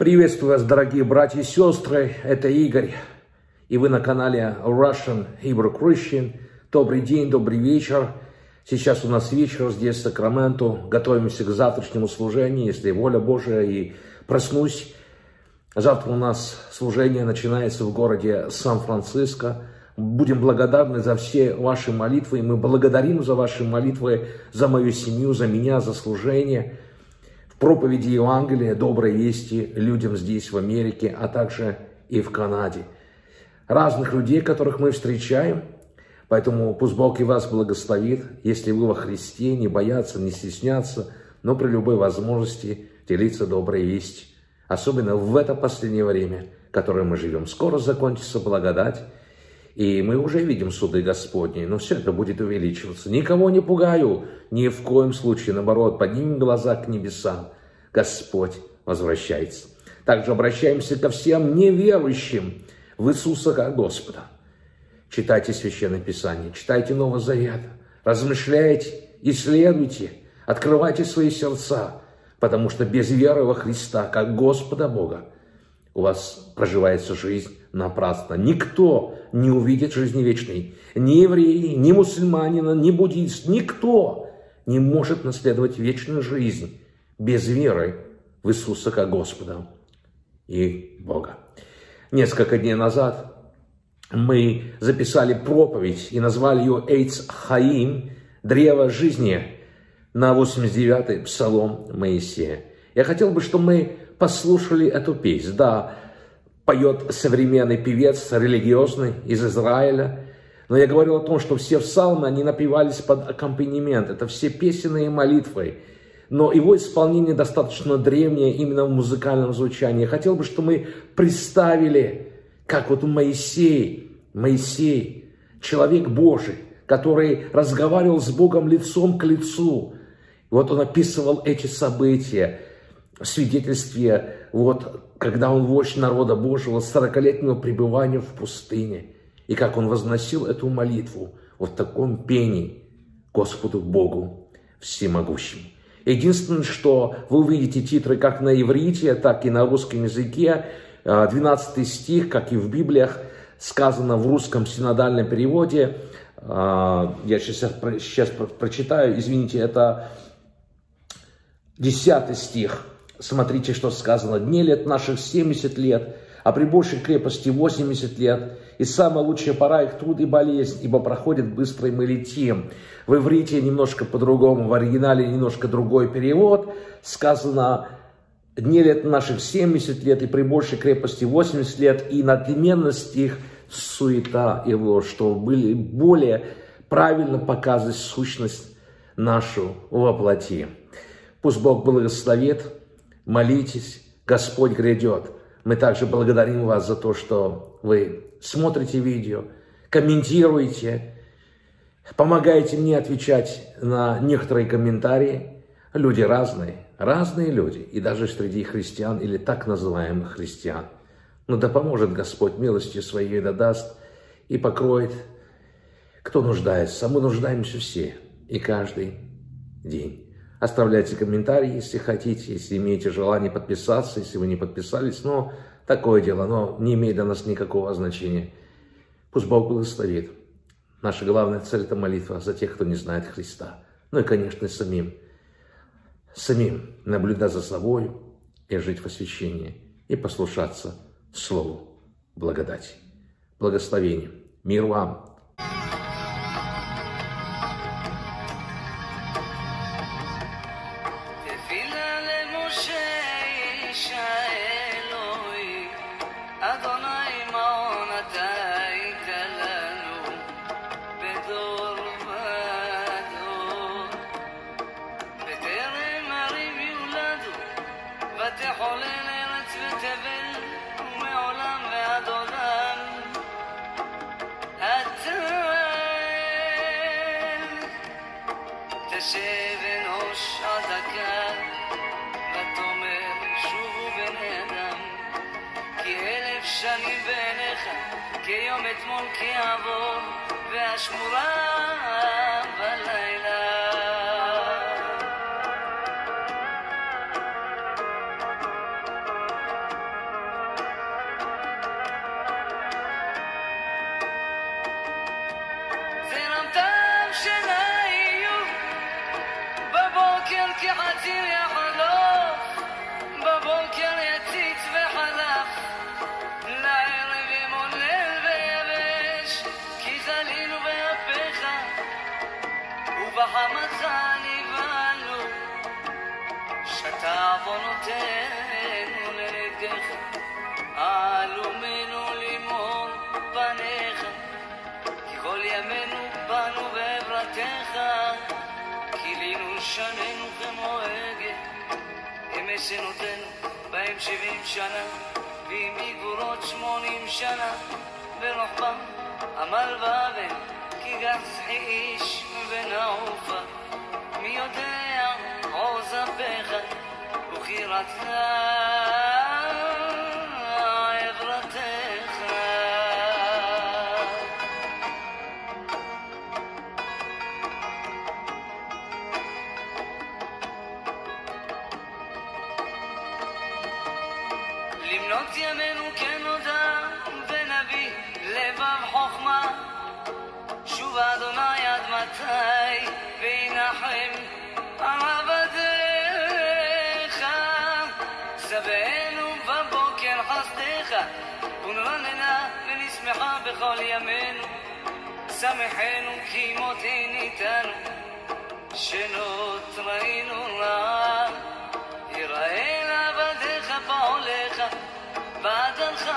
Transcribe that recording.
Приветствую вас, дорогие братья и сестры, это Игорь, и вы на канале Russian Hebrew Christian. Добрый день, добрый вечер. Сейчас у нас вечер здесь, в Сакраменто. Готовимся к завтрашнему служению, если воля Божия, и проснусь. Завтра у нас служение начинается в городе Сан-Франциско. Будем благодарны за все ваши молитвы. Мы благодарим за ваши молитвы, за мою семью, за меня, за служение. Проповеди Евангелия, доброй вести людям здесь, в Америке, а также и в Канаде. Разных людей, которых мы встречаем. Поэтому пусть Бог и вас благословит, если вы во Христе, не бояться, не стесняться, но при любой возможности делиться доброй вестью. Особенно в это последнее время, которое мы живем. Скоро закончится благодать, и мы уже видим суды Господни, но все это будет увеличиваться. Никого не пугаю, ни в коем случае. Наоборот, поднимем глаза к небесам. Господь возвращается. Также обращаемся ко всем неверующим в Иисуса как Господа. Читайте Священное Писание, читайте Новый Завет, размышляйте, исследуйте, открывайте свои сердца, потому что без веры во Христа, как Господа Бога, у вас проживается жизнь напрасно. Никто не увидит жизни вечной. Ни евреи, ни мусульманина, ни буддист, никто не может наследовать вечную жизнь без веры в Иисуса как Господа и Бога. Несколько дней назад мы записали проповедь и назвали ее «Эйц Хаим» – «Древо жизни» на 89-й псалом Моисея. Я хотел бы, чтобы мы послушали эту песнь. Да, поет современный певец, религиозный, из Израиля. Но я говорил о том, что все псалмы, они напевались под аккомпанемент. Это все песенные молитвы. Но его исполнение достаточно древнее именно в музыкальном звучании. Я хотел бы, чтобы мы представили, как вот Моисей, Моисей, человек Божий, который разговаривал с Богом лицом к лицу. Вот он описывал эти события свидетельстве вот когда он вождь народа Божьего, сорокалетнего пребывания в пустыне, и как он возносил эту молитву вот в таком пении Господу Богу Всемогущему. Единственное, что вы увидите титры как на иврите, так и на русском языке, 12 а, стих, как и в Библиях, сказано в русском синодальном переводе, а, я сейчас, сейчас прочитаю, извините, это 10 стих, Смотрите, что сказано. Дни лет наших 70 лет, а при большей крепости 80 лет. И самая лучшая пора их труд и болезнь, ибо проходит быстро, и мы летим. В иврите немножко по-другому, в оригинале немножко другой перевод. Сказано, дни лет наших 70 лет, и при большей крепости 80 лет, и надменность их суета ложь, что были более правильно показывать сущность нашу воплоти. Пусть Бог благословит молитесь, Господь грядет. Мы также благодарим вас за то, что вы смотрите видео, комментируете, помогаете мне отвечать на некоторые комментарии. Люди разные, разные люди, и даже среди христиан или так называемых христиан. Но да поможет Господь милостью своей да даст и покроет, кто нуждается. Мы нуждаемся все и каждый день. Оставляйте комментарии, если хотите, если имеете желание подписаться, если вы не подписались. Но такое дело, но не имеет для нас никакого значения. Пусть Бог благословит. Наша главная цель – это молитва за тех, кто не знает Христа. Ну и, конечно, самим. Самим наблюдать за собой и жить в освящении. И послушаться Слову благодати. Благословение. Мир вам. פתח עולם ארץ ותבל ומעולם ועד עולם אתה תשב אין ראש עדקה ותאמר שובו בני אדם כי אלף שנים בעיניך כיום אתמול כעבור והשמורה בלילה. הטיל יחלוף, בבוקר יציץ וחלף, לערב ימולל ויבש, כי חלינו ביפיך, ובחמתך נבהלנו, שאתה עוונותינו לנגדך, עלומנו למור פניך, כי כל ימינו באנו בעברתך, שנינו משנותינו בהם שבעים שנה ועם גבורות שמונים שנה. ברוחבם עמל והבל כי גס איש ונעופה מי יודע עוז אביך וכי רצה חסדך ונרננה ונשמחה בכל ימינו. שמחנו כי מותי ניתנו שנות ראינו רע. יראה לעבדיך פועלך ועדלך